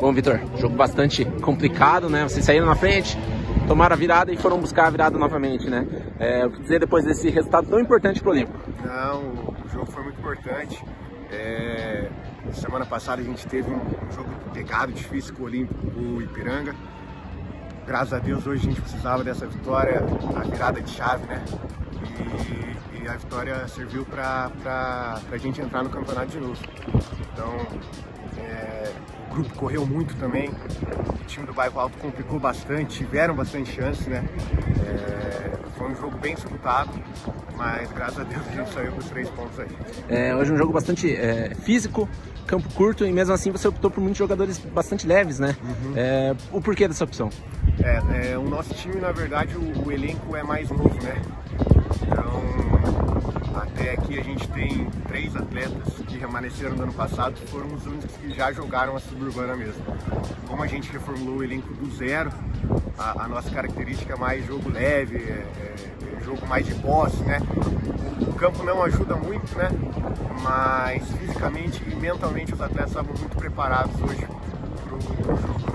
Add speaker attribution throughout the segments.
Speaker 1: Bom, Vitor, jogo bastante complicado, né? Vocês saíram na frente, tomaram a virada e foram buscar a virada novamente, né? É, o que dizer depois desse resultado tão importante para o Olímpico?
Speaker 2: Não, o jogo foi muito importante. É, semana passada a gente teve um, jogo pegado, difícil com o Olímpico, o Ipiranga. Graças a Deus hoje a gente precisava dessa vitória, a virada de chave, né? E, e a vitória serviu para a gente entrar no campeonato de novo. Então, é, o grupo correu muito também, o time do Bairro Alto complicou bastante, tiveram bastante chances, né? É, foi um jogo bem disputado, mas graças a Deus a gente saiu com os três pontos aí.
Speaker 1: É, hoje é um jogo bastante é, físico, campo curto e mesmo assim você optou por muitos jogadores bastante leves, né? Uhum. É, o porquê dessa opção?
Speaker 2: É, é, o nosso time, na verdade, o, o elenco é mais novo, né? Até aqui a gente tem três atletas que permaneceram no ano passado, foram os únicos que já jogaram a suburbana mesmo. Como a gente reformulou o elenco do zero, a, a nossa característica é mais jogo leve, é, é, jogo mais de posse, né? O, o campo não ajuda muito, né? Mas fisicamente e mentalmente os atletas estavam muito preparados hoje para o jogo.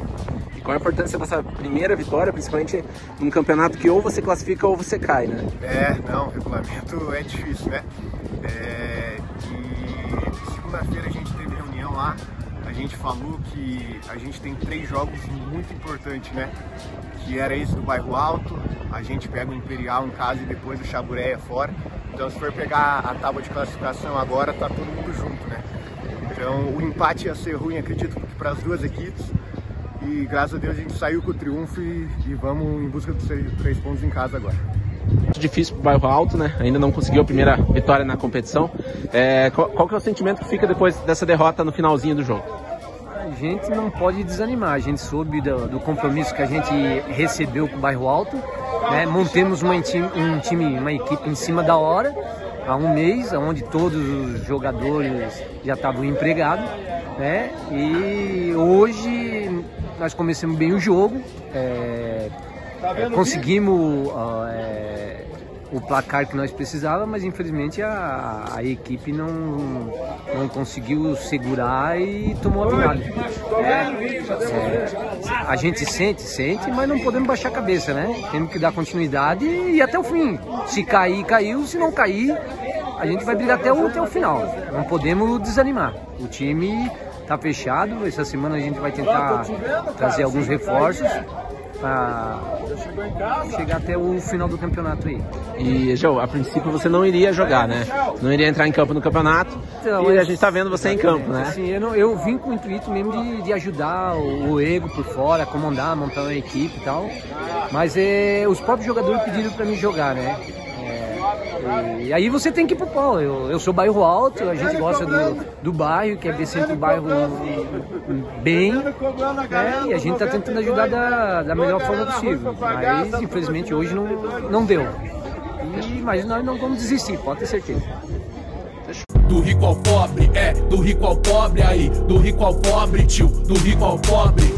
Speaker 1: Qual a importância dessa primeira vitória, principalmente num campeonato que ou você classifica ou você cai, né?
Speaker 2: É, não, o regulamento é difícil, né? É, e segunda-feira a gente teve reunião lá, a gente falou que a gente tem três jogos muito importantes, né? Que era esse do Bairro Alto, a gente pega o Imperial em casa e depois o Chabureia fora. Então se for pegar a tábua de classificação agora, tá todo mundo junto, né? Então o empate ia ser ruim, acredito para as duas equipes. E graças a Deus a gente saiu com o triunfo e, e vamos em busca dos três pontos em casa agora.
Speaker 1: Difícil para o bairro alto, né? Ainda não conseguiu a primeira vitória na competição. É, qual, qual que é o sentimento que fica depois dessa derrota no finalzinho do jogo?
Speaker 3: A gente não pode desanimar. A gente soube do, do compromisso que a gente recebeu com o bairro alto. Né? Montemos uma, um time, uma equipe em cima da hora há um mês, onde todos os jogadores já estavam empregados. Né? E hoje nós começamos bem o jogo, é, é, conseguimos é, o placar que nós precisávamos, mas infelizmente a, a, equipe não, não conseguiu segurar e tomou a virada. É, a gente sente, sente, mas não podemos baixar a cabeça, né? Temos que dar continuidade e ir até o fim. Se cair, caiu, se não cair, a gente vai brigar até o, até o final. Não podemos desanimar. O time está fechado. Essa semana a gente vai tentar trazer alguns reforços para chegar até o final do campeonato aí.
Speaker 1: E, João, a princípio você não iria jogar, né? Não iria entrar em campo no campeonato. Então, e a gente está vendo você em campo, né?
Speaker 3: Sim, eu, não, eu vim com o intuito mesmo de, de ajudar o, o, Ego por fora, comandar, montar uma equipe e tal. Mas é, os próprios jogadores pediram para mim jogar, né? E aí você tem que ir pro pau. Eu, eu sou bairro alto, a gente gosta do, do bairro, quer ver sempre o bairro bem, né? E a gente está tentando ajudar da, da melhor forma possível. Mas infelizmente hoje não, não deu. E, mas nós não vamos desistir, pode ter certeza.
Speaker 4: Do rico ao pobre, é, do rico ao pobre aí, do rico ao pobre, tio, do rico ao pobre.